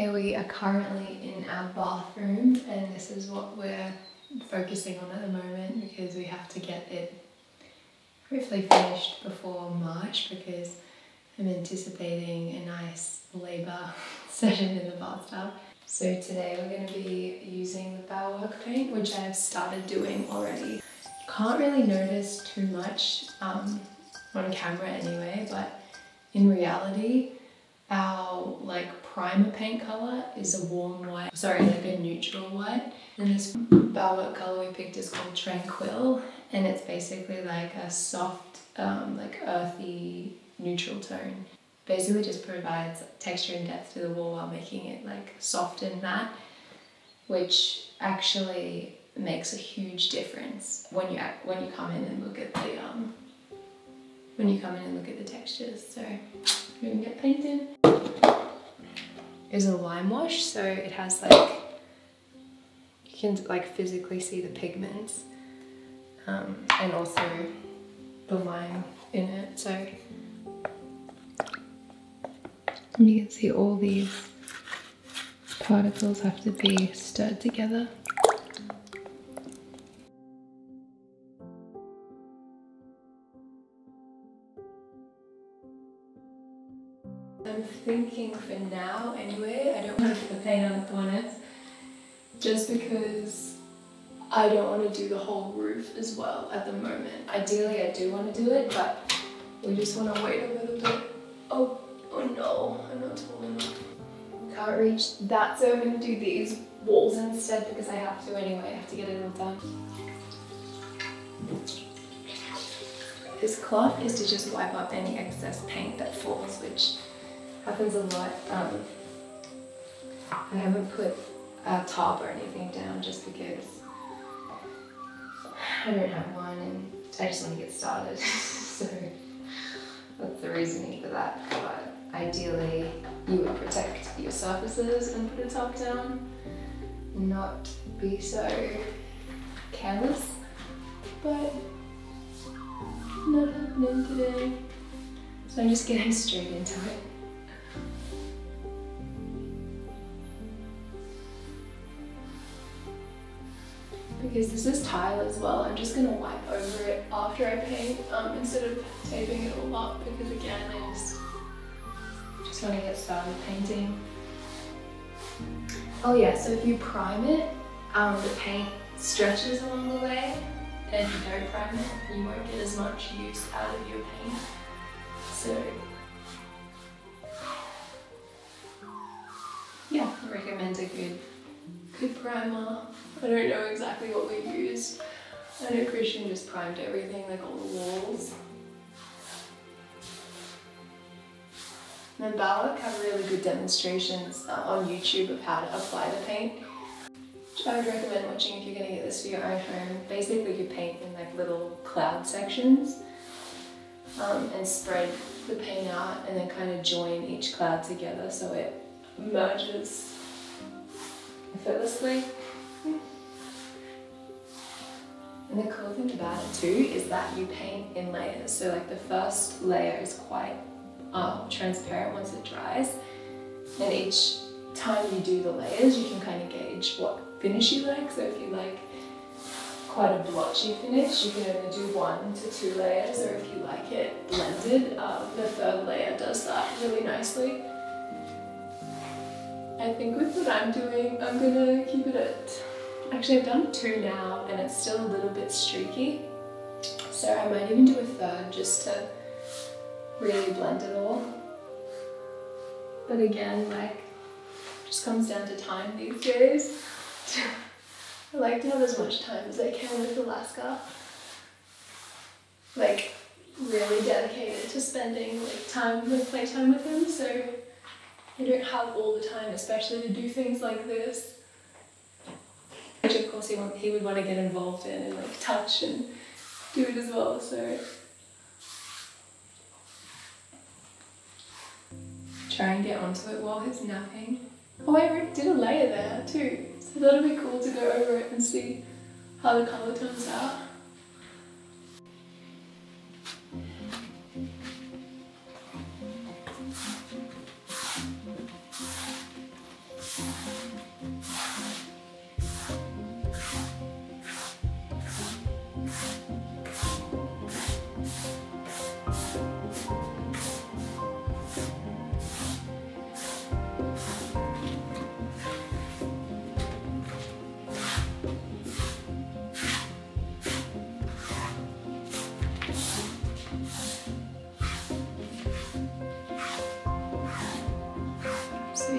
Okay, we are currently in our bathroom and this is what we're focusing on at the moment because we have to get it hopefully finished before March because I'm anticipating a nice labour session in the bathtub. So today we're going to be using the Bauwerk paint which I've started doing already. Can't really notice too much um, on camera anyway but in reality our primer paint color is a warm white, sorry, like a neutral white. And this Bauwerk color we picked is called Tranquil, and it's basically like a soft, um, like earthy neutral tone. Basically just provides texture and depth to the wall while making it like soft and matte, which actually makes a huge difference when you when you come in and look at the um when you come in and look at the textures. So is a lime wash, so it has like, you can like physically see the pigments um, and also the lime in it. So you can see all these particles have to be stirred together. I'm thinking for now anyway, I don't want to put the paint on the corners just because I don't want to do the whole roof as well at the moment. Ideally I do want to do it, but we just want to wait a little bit. Oh, oh no, I'm not tall enough. Can't reach that, so I'm going to do these walls instead because I have to anyway, I have to get it all done. This cloth is to just wipe up any excess paint that falls, which happens a lot. Um, I haven't put a top or anything down just because I don't have one and I just want to get started. so that's the reasoning for that. But ideally, you would protect your surfaces and put a top down, not be so careless. But not happening today. So I'm just getting straight into it. Because this is tile as well, I'm just gonna wipe over it after I paint um, instead of taping it all up because again, I just, just want to get started painting. Oh yeah, so if you prime it, um, the paint stretches along the way and if you don't prime it, you won't get as much use out of your paint. So yeah, I recommend a good, good primer. I don't know exactly what we used. I know Christian just primed everything, like all the walls. And then have really good demonstrations uh, on YouTube of how to apply the paint. Which I would recommend watching if you're going to get this for your home. Basically you paint in like little cloud sections um, and spread the paint out and then kind of join each cloud together so it merges effortlessly. And the cool thing about it too is that you paint in layers. So like the first layer is quite um, transparent once it dries. And each time you do the layers, you can kind of gauge what finish you like. So if you like quite a blotchy finish, you can only do one to two layers. Or if you like it blended, um, the third layer does that really nicely. I think with what I'm doing, I'm gonna keep it at Actually, I've done two now and it's still a little bit streaky. So I might even do a third just to really blend it all. But again, like, just comes down to time these days. I like to have as much time as I can with Alaska. Like, really dedicated to spending like time, like playtime with him, so I don't have all the time, especially to do things like this which of course he, want, he would want to get involved in and like touch and do it as well. So try and get onto it while he's napping. Oh, I did a layer there too, so that'll be cool to go over it and see how the colour turns out.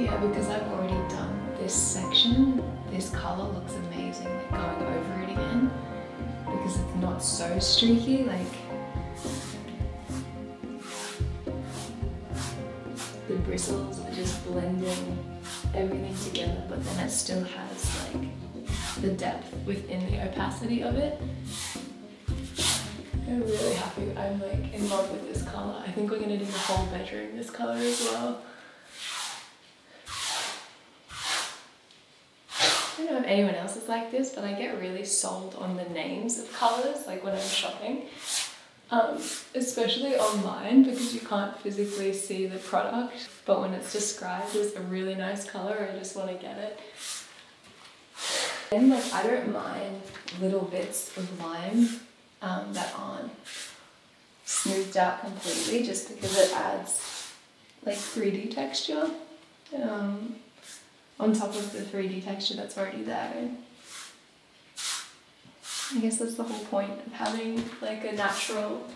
Yeah, because I've already done this section, this color looks amazing, like going over it again, because it's not so streaky, like the bristles are just blending everything together, but then it still has like the depth within the opacity of it. I'm really happy. I'm like in love with this color. I think we're gonna do the whole bedroom this color as well. I don't know if anyone else is like this, but I get really sold on the names of colors, like when I'm shopping, um, especially online because you can't physically see the product. But when it's described as a really nice color, I just want to get it. And like I don't mind little bits of lime um, that aren't smoothed out completely, just because it adds like 3D texture. Um, on top of the 3D texture that's already there. I guess that's the whole point of having like a natural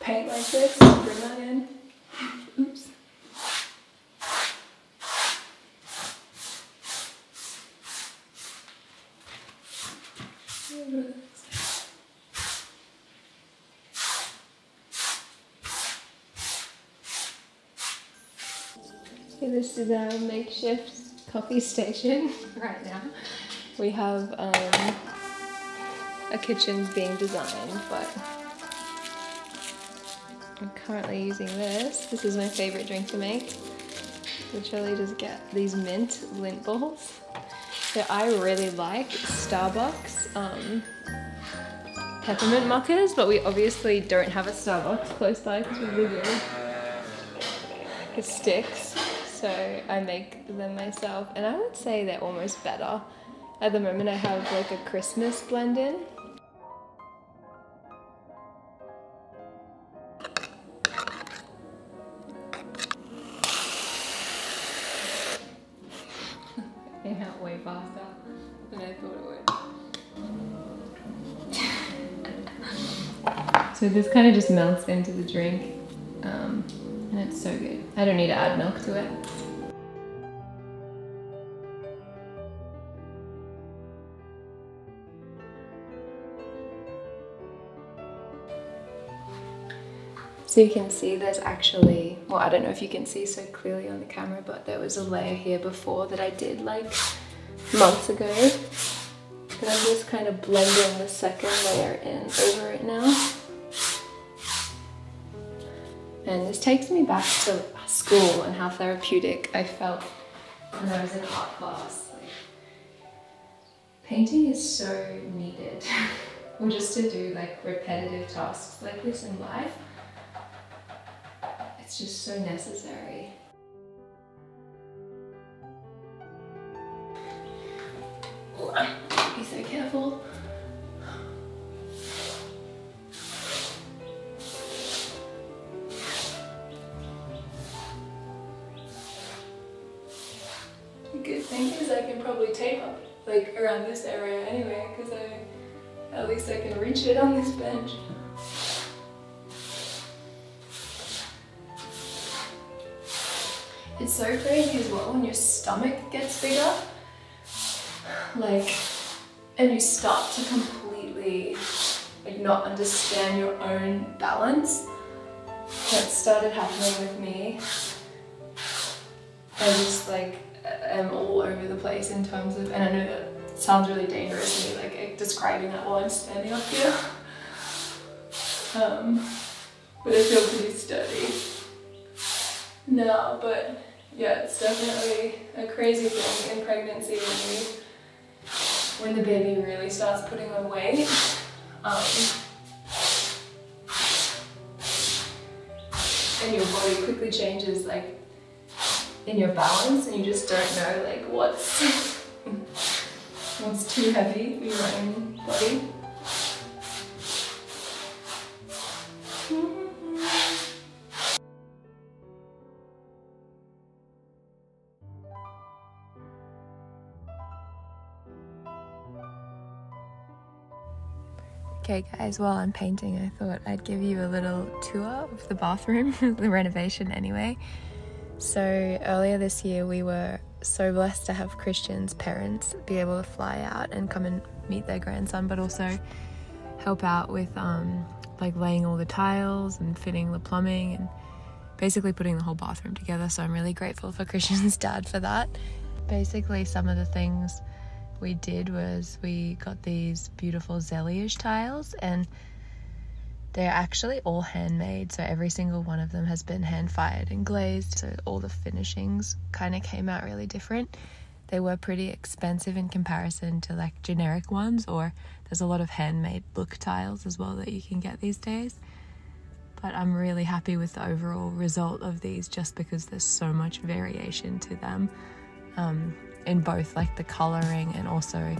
paint like this. Bring that in. Oops. Okay, this is our makeshift coffee station right now. We have um, a kitchen being designed, but I'm currently using this. This is my favorite drink to make. Literally just get these mint Lindt balls. So I really like Starbucks um, peppermint mochas, but we obviously don't have a Starbucks close by because we live in it sticks so I make them myself and I would say they're almost better. At the moment I have like a Christmas blend in. Came out way faster than I thought it would. so this kind of just melts into the drink I don't need to add milk to it. So you can see there's actually, well I don't know if you can see so clearly on the camera, but there was a layer here before that I did like months ago. And I'm just kind of blending the second layer in over it now. And this takes me back to school and how therapeutic I felt when I was in art class. Like, painting is so needed. or just to do like repetitive tasks like this in life. It's just so necessary. Be so careful. Around this area anyway because I at least I can reach it on this bench. It's so crazy as well when your stomach gets bigger. Like, and you start to completely like not understand your own balance. That started happening with me. I just like am all over the place in terms of, and I know that sounds really dangerous to me, like describing that while I'm standing up here. Um, but I feel pretty sturdy. No, but yeah, it's definitely a crazy thing in pregnancy when when the baby really starts putting on weight. Um, and your body quickly changes like in your balance and you just don't know like what's too heavy for your own body. Okay guys, while I'm painting I thought I'd give you a little tour of the bathroom, the renovation anyway. So earlier this year we were so blessed to have Christian's parents be able to fly out and come and meet their grandson but also help out with um, like laying all the tiles and fitting the plumbing and basically putting the whole bathroom together so I'm really grateful for Christian's dad for that. Basically some of the things we did was we got these beautiful Zelliage tiles and they're actually all handmade so every single one of them has been hand fired and glazed so all the finishings kind of came out really different. They were pretty expensive in comparison to like generic ones or there's a lot of handmade look tiles as well that you can get these days. But I'm really happy with the overall result of these just because there's so much variation to them um, in both like the coloring and also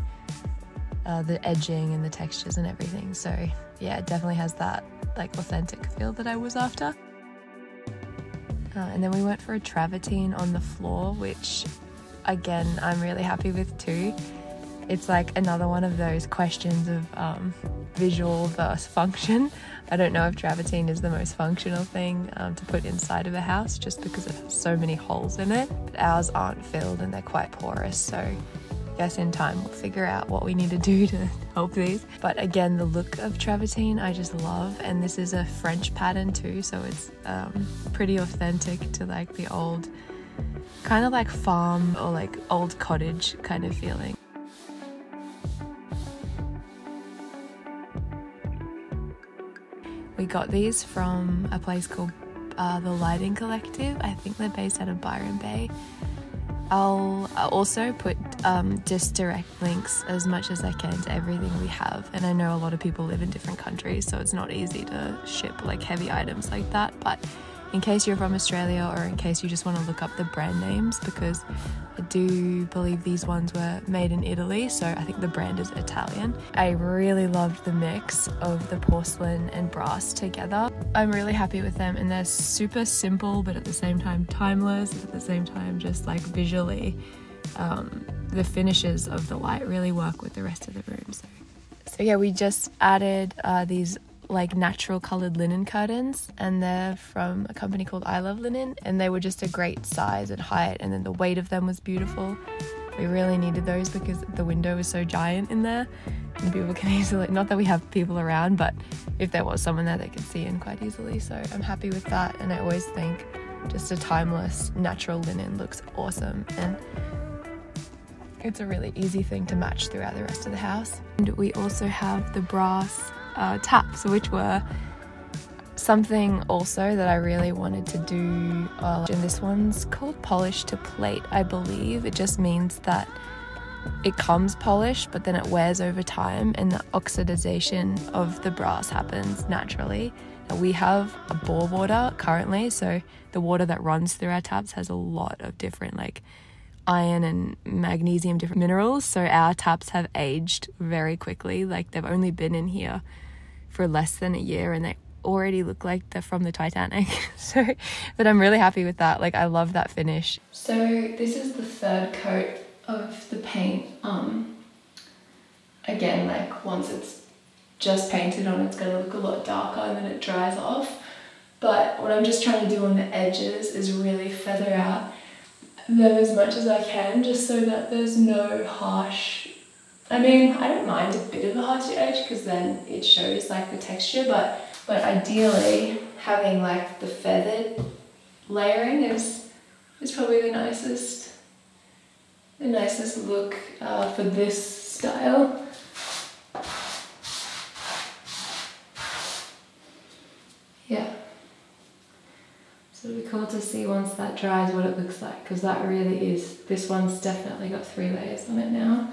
uh, the edging and the textures and everything. So yeah, it definitely has that like authentic feel that I was after. Uh, and then we went for a travertine on the floor, which again I'm really happy with too. It's like another one of those questions of um, visual versus function. I don't know if travertine is the most functional thing um, to put inside of a house just because it has so many holes in it. But ours aren't filled and they're quite porous, so guess in time we'll figure out what we need to do to help these. But again, the look of travertine I just love, and this is a French pattern too, so it's um, pretty authentic to like the old kind of like farm or like old cottage kind of feeling. We got these from a place called uh, the Lighting Collective. I think they're based out of Byron Bay. I'll also put um, just direct links as much as I can to everything we have. And I know a lot of people live in different countries, so it's not easy to ship like heavy items like that. But in case you're from Australia or in case you just want to look up the brand names because I do believe these ones were made in Italy, so I think the brand is Italian. I really loved the mix of the porcelain and brass together. I'm really happy with them and they're super simple but at the same time timeless, at the same time just like visually um, the finishes of the light really work with the rest of the room. So, so yeah, we just added uh, these like natural colored linen curtains and they're from a company called I Love Linen and they were just a great size and height and then the weight of them was beautiful. We really needed those because the window was so giant in there and people can easily not that we have people around but if there was someone there they could see in quite easily so I'm happy with that and I always think just a timeless natural linen looks awesome and it's a really easy thing to match throughout the rest of the house. And we also have the brass uh, taps, which were something also that I really wanted to do. Uh, and this one's called polish to plate, I believe. It just means that it comes polished, but then it wears over time, and the oxidization of the brass happens naturally. Now, we have a bore water currently, so the water that runs through our taps has a lot of different like iron and magnesium different minerals so our taps have aged very quickly like they've only been in here for less than a year and they already look like they're from the Titanic. so, but I'm really happy with that. Like, I love that finish. So, this is the third coat of the paint. Um, again, like, once it's just painted on, it's gonna look a lot darker and then it dries off. But what I'm just trying to do on the edges is really feather out them as much as I can just so that there's no harsh I mean, I don't mind a bit of a hard edge because then it shows like the texture, but but ideally having like the feathered layering is is probably the nicest the nicest look uh, for this style. Yeah. So it'll be cool to see once that dries what it looks like because that really is, this one's definitely got three layers on it now.